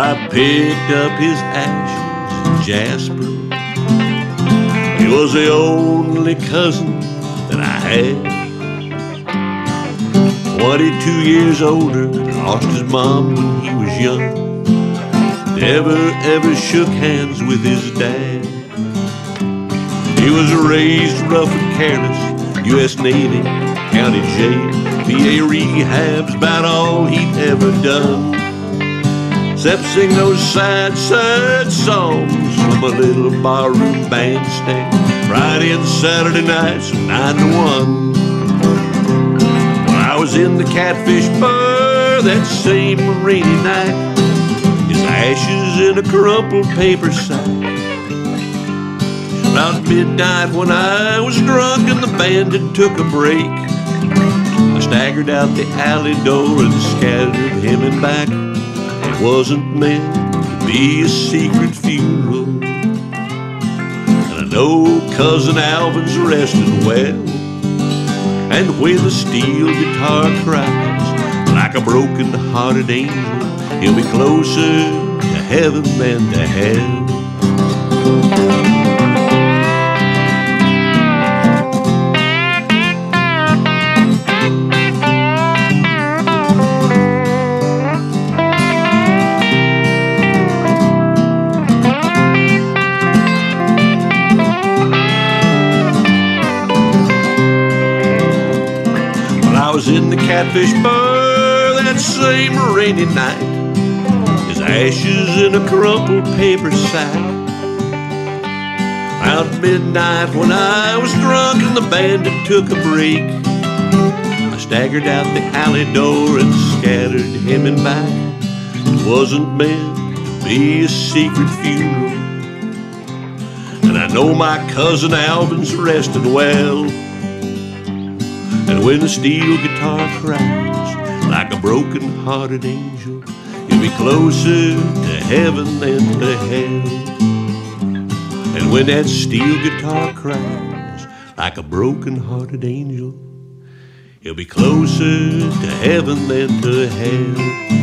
I picked up his ashes, Jasper. He was the only cousin that I had. 22 years older, lost his mom when he was young. Never ever shook hands with his dad. He was raised rough and careless, U.S. Navy, county jail, VA rehab's about all he'd ever done. Except sing those sad, sad songs from a little barroom bandstand, Friday and Saturday nights 9 to 1 When I was in the catfish bar that same rainy night. His ashes in a crumpled paper sack. About midnight when I was drunk and the band had took a break. I staggered out the alley door and scattered him and back. Wasn't meant to be a secret funeral. And I know cousin Alvin's resting well. And when the steel guitar cries like a broken hearted angel, he'll be closer to heaven than to hell. In the catfish bar that same rainy night. His ashes in a crumpled paper sack. Around midnight when I was drunk and the band had took a break, I staggered out the alley door and scattered him and back. It wasn't meant to be a secret funeral. And I know my cousin Alvin's resting well. And when the steel guitar cries like a broken hearted angel, you'll be closer to heaven than to hell. And when that steel guitar cries like a broken hearted angel, you'll be closer to heaven than to hell.